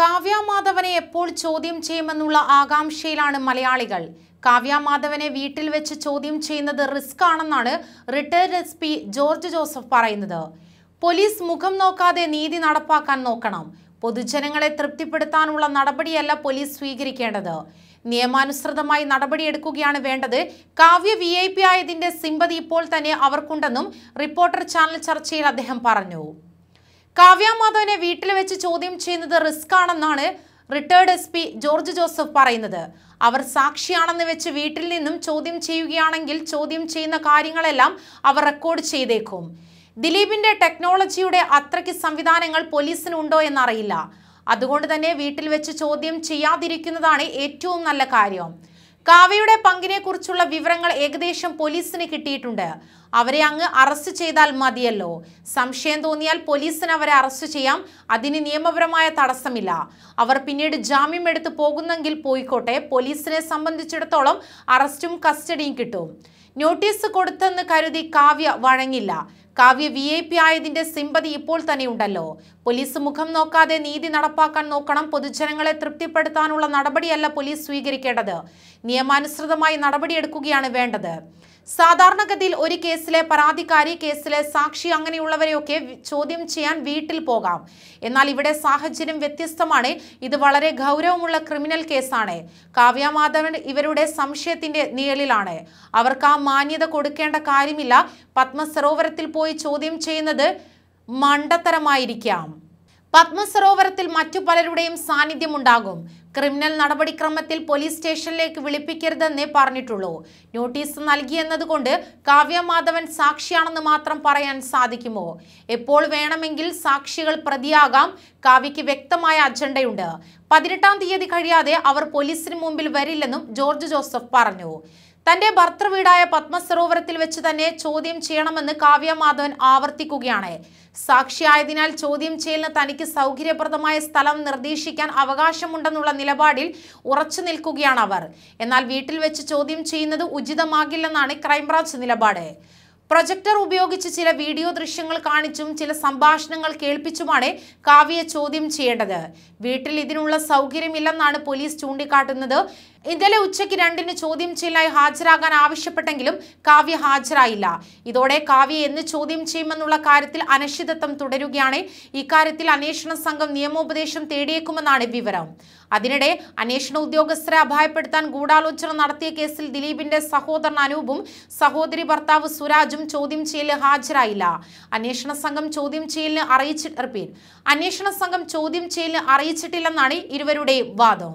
കാവ്യ മാധവനെ എപ്പോൾ ചോദ്യം ചെയ്യുമെന്നുള്ള ആകാംക്ഷയിലാണ് മലയാളികൾ. കാവ്യാമാധവനെ വീട്ടിൽ വെച്ച് ചോദ്യം ചെയ്യുന്നത് റിസ്ക് ആണെന്നാണ് retired S P George Joseph പറയുന്നത്. പോലീസ് മുഖം നോക്കാതെ നീതി നടപ്പാക്കാൻ നോക്കണം. പൊതുജനങ്ങളെ തൃപ്തിപ്പെടുത്താനുള്ള നടപടിയല്ല പോലീസ് സ്വീകരിക്കേണ്ടത്. നിയമാനുസൃതമായി നടപടിയെടുക്കുകയാണ് വേണ്ടത്. കാവ്യ വി ഐ പി ആയതിന്റെ സിമ്പതി ഇപ്പോൾ തന്നെ അവർക്കുണ്ടെന്നും റിപ്പോർട്ടർ ചാനൽ ചർച്ചയിൽ അദ്ദേഹം പറഞ്ഞു. കാവ്യ മാധവനെ വീട്ടിൽ വെച്ച് ചോദ്യം ചെയ്യുന്നത് റിസ്ക് ആണെന്നാണ് retired S P George Joseph പറയുന്നത്. അവർ സാക്ഷിയാണെന്ന് വെച്ച് വീട്ടിൽ നിന്നും ചോദ്യം ചെയ്യുകയാണെങ്കിൽ ചോദ്യം ചെയ്യുന്ന കാര്യങ്ങളെല്ലാം അവർ റെക്കോർഡ് ചെയ്തേക്കും. ദിലീപിന്റെ ടെക്നോളജിയുടെ അത്രയ്ക്ക് സംവിധാനങ്ങൾ പോലീസിനുണ്ടോ എന്നറിയില്ല. അതുകൊണ്ട് തന്നെ വീട്ടിൽ വെച്ച് ചോദ്യം ചെയ്യാതിരിക്കുന്നതാണ് ഏറ്റവും നല്ല കാര്യം. കാവ്യയുടെ പങ്കിനെ കുറിച്ചുള്ള വിവരങ്ങൾ ഏകദേശം പോലീസിന് കിട്ടിയിട്ടുണ്ട്. അവരെ അങ്ങ് അറസ്റ്റ് ചെയ്താൽ മതിയല്ലോ. സംശയം തോന്നിയാൽ പോലീസിന് അവരെ അറസ്റ്റ് ചെയ്യാം. അതിന് നിയമപരമായ തടസ്സമില്ല. അവർ പിന്നീട് ജാമ്യം എടുത്ത് പോകുന്നെങ്കിൽ പോയിക്കോട്ടെ. പോലീസിനെ സംബന്ധിച്ചിടത്തോളം അറസ്റ്റും കസ്റ്റഡിയും കിട്ടും. നോട്ടീസ് കൊടുത്തെന്ന് കരുതി കാവ്യ വഴങ്ങില്ല. കാവ്യ വി ഐ പി ആയതിന്റെ സിമ്പതി ഇപ്പോൾ തന്നെ ഉണ്ടല്ലോ പോലീസ് മുഖം നോക്കാതെ നീതി നടപ്പാക്കാൻ നോക്കണം പൊതുജനങ്ങളെ തൃപ്തിപ്പെടുത്താനുള്ള നടപടിയല്ല പോലീസ് സ്വീകരിക്കേണ്ടത്. നിയമാനുസൃതമായി നടപടിയെടുക്കുകയാണ് വേണ്ടത്. സാധാരണഗതിയിൽ ഒരു കേസിലെ പരാതിക്കാരി കേസിലെ സാക്ഷി അങ്ങനെയുള്ളവരെയൊക്കെ ചോദ്യം ചെയ്യാൻ വീട്ടിൽ പോകാം. എന്നാൽ ഇവിടെ സാഹചര്യം വ്യത്യസ്തമാണ്. ഇത് വളരെ ഗൗരവമുള്ള ക്രിമിനൽ കേസാണ്. കാവ്യ മാധവൻ ഇവരുടെ സംശയത്തിന്റെ നിഴലിലാണ്. അവർക്ക് ആ മാന്യത കൊടുക്കേണ്ട കാര്യമില്ല. പത്മസരോവരത്തിൽ പോയി ചോദ്യം ചെയ്യുന്നത് മണ്ടത്തരമായിരിക്കാം. പത്മസരോവരത്തിൽ മറ്റു പലരുടെയും സാന്നിധ്യമുണ്ടാകും. ക്രിമിനൽ നടപടിക്രമത്തിൽ പോലീസ് സ്റ്റേഷനിലേക്ക് വിളിപ്പിക്കരുതെന്നേ പറഞ്ഞിട്ടുള്ളൂ. നോട്ടീസ് നൽകിയെന്നതുകൊണ്ട് കാവ്യ മാധവൻ സാക്ഷിയാണെന്ന് മാത്രം പറയാൻ സാധിക്കുമോ? എപ്പോൾ വേണമെങ്കിൽ സാക്ഷികൾ പ്രതിയാകാം. കാവ്യയ്ക്ക് വ്യക്തമായ അജണ്ടയുണ്ട്. പതിനെട്ടാം തീയതി കഴിയാതെ അവർ പോലീസിന് മുമ്പിൽ വരില്ലെന്നും ജോർജ് ജോസഫ് പറഞ്ഞു. തന്റെ ഭർത്തൃവീടായ പത്മസരോവരത്തിൽ വെച്ച് തന്നെ ചോദ്യം ചെയ്യണമെന്ന് കാവ്യ മാധവൻ ആവർത്തിക്കുകയാണ്. സാക്ഷിയായതിനാൽ ചോദ്യം ചെയ്യലിന് തനിക്ക് സൗകര്യപ്രദമായ സ്ഥലം നിർദ്ദേശിക്കാൻ അവകാശമുണ്ടെന്നുള്ള നിലപാടിൽ ഉറച്ചു നിൽക്കുകയാണ് അവർ. എന്നാൽ വീട്ടിൽ വെച്ച് ചോദ്യം ചെയ്യുന്നത് ഉചിതമാകില്ലെന്നാണ് ക്രൈംബ്രാഞ്ച് നിലപാട്. പ്രൊജക്ടർ ഉപയോഗിച്ച് ചില വീഡിയോ ദൃശ്യങ്ങൾ കാണിച്ചും ചില സംഭാഷണങ്ങൾ കേൾപ്പിച്ചുമാണ് കാവ്യ ചോദ്യം ചെയ്യേണ്ടത്. വീട്ടിൽ ഇതിനുള്ള സൗകര്യമില്ലെന്നാണ് പോലീസ് ചൂണ്ടിക്കാട്ടുന്നത്. ഇന്നലെ ഉച്ചയ്ക്ക് രണ്ടിന് ചോദ്യം ചെയ്യലായി ഹാജരാകാൻ ആവശ്യപ്പെട്ടെങ്കിലും കാവ്യ ഹാജരായില്ല. ഇതോടെ കാവ്യ എന്ന് ചോദ്യം ചെയ്യുമെന്നുള്ള കാര്യത്തിൽ അനിശ്ചിതത്വം തുടരുകയാണ്. ഇക്കാര്യത്തിൽ അന്വേഷണ സംഘം നിയമോപദേശം തേടിയേക്കുമെന്നാണ് വിവരം. അതിനിടെ അന്വേഷണ ഉദ്യോഗസ്ഥരെ അഭയപ്പെടുത്താൻ ഗൂഢാലോചന നടത്തിയ കേസിൽ ദിലീപിന്റെ സഹോദരൻ അനൂപും സഹോദരി ഭർത്താവ് സുരാജും ചോദ്യം ചെയ്യലിന് ഹാജരായില്ല. അന്വേഷണ സംഘം ചോദ്യം ചെയ്യലിന് അറിയിച്ചിട്ട് അന്വേഷണ സംഘം ചോദ്യം ചെയ്യലിന് അറിയിച്ചിട്ടില്ലെന്നാണ് ഇരുവരുടെയും വാദം.